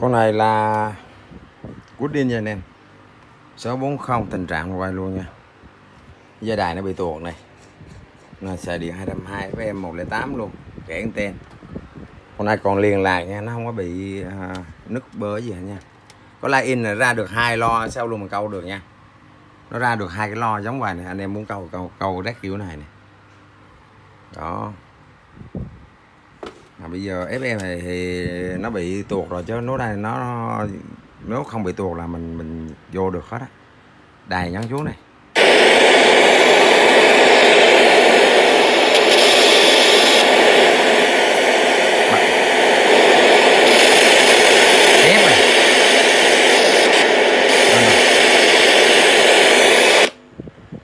con này là Woodin nha anh em. 640 tình trạng quay luôn nha. Dây đài nó bị tuột này. Là xài điện 220 với em 108 luôn. Kẻ tên. Con này còn liền lạc nha nó không có bị à, nứt bớ gì hết nha. Có line in là ra được hai lo sau luôn mà câu được nha. Nó ra được hai cái lo giống vậy này anh em muốn câu câu câu rác kiểu này này đó bây giờ FM này thì nó bị tuột rồi chứ nó đây nó, nếu không bị tuột là mình mình vô được hết á. Đài nhấn xuống này.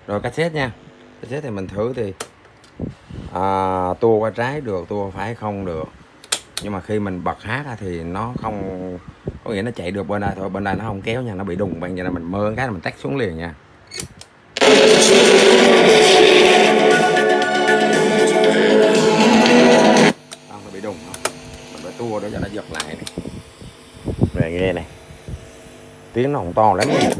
Rồi cassette nha. Cassette thì mình thử thì à, tua qua trái được tua phải không được. Nhưng mà khi mình bật hát ra thì nó không có nghĩa nó chạy được bên đây thôi bên đây nó không kéo nha nó bị đùng bên vậy là mình mơ cái là mình tắt xuống liền nha. Không nó bị đùng không mình phải tua để cho nó giật lại này. Rồi nghe này. Tiếng nó không to lắm nha.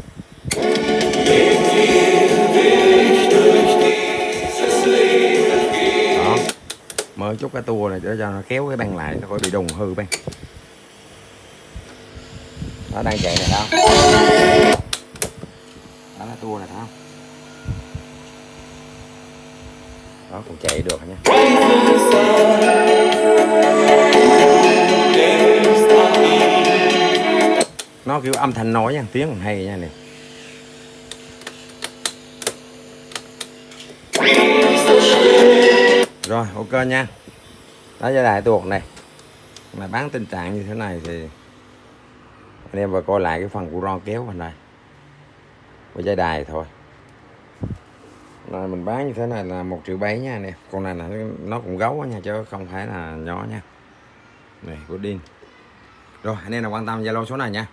Mở chút cái tua này để cho nó kéo cái băng lại, nó khỏi bị đùng hư băng. Nó đang chạy này đâu đó là tua này phải không? Đó, còn chạy được nha? Nó kiểu âm thanh nói nha tiếng còn hay nha này rồi, ok nha. Đó dây đài tuột này. Mà bán tình trạng như thế này thì anh em vào coi lại cái phần của ron kéo bên đây với dây đài thôi. Rồi, mình bán như thế này là một triệu bảy nha anh em. Con này là nó cũng gấu nha, chứ không phải là nhỏ nha. Này, của điên. Rồi, anh em nào quan tâm zalo số này nha.